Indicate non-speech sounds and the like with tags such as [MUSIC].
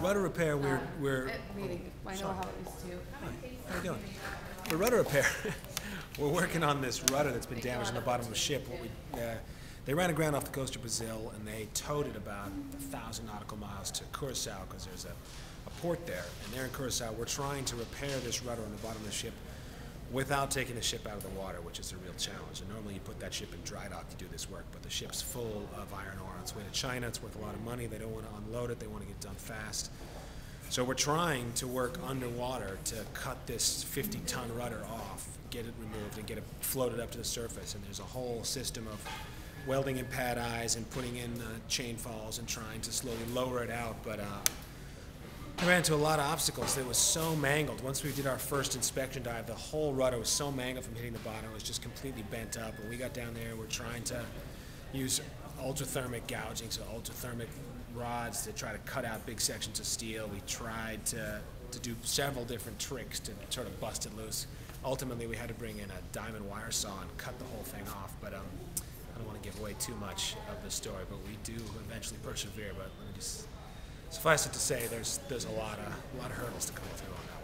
rudder repair, we're, Um, we're, uh, we- I know how it is too. how you doing? For rudder repair, [LAUGHS] we're working on this rudder that's been damaged on the bottom of the ship. What we, uh, they ran aground off the coast of Brazil and they towed it about a thousand nautical miles to Curacao because there's a, a port there. And there in Curacao, we're trying to repair this rudder on the bottom of the ship without taking the ship out of the water, which is a real challenge. And normally you put that ship in dry dock to do this work, but the ship's full of iron ore on its way to China. It's worth a lot of money. They don't want to unload it. They want to get it done fast. So we're trying to work underwater to cut this 50-ton rudder off, get it removed, and get it floated up to the surface. And there's a whole system of welding in pad eyes and putting in uh, chain falls and trying to slowly lower it out. But uh, I ran into a lot of obstacles. It was so mangled. Once we did our first inspection dive, the whole rudder was so mangled from hitting the bottom. It was just completely bent up. And we got down there, we're trying to use ultrathermic gouging, so ultrathermic rods to try to cut out big sections of steel. We tried to, to do several different tricks to sort of bust it loose. Ultimately, we had to bring in a diamond wire saw and cut the whole thing off. But um, I don't want to give away too much of the story, but we do eventually persevere. But let me just suffice it to say, there's there's a lot of a lot of hurdles to come through on that.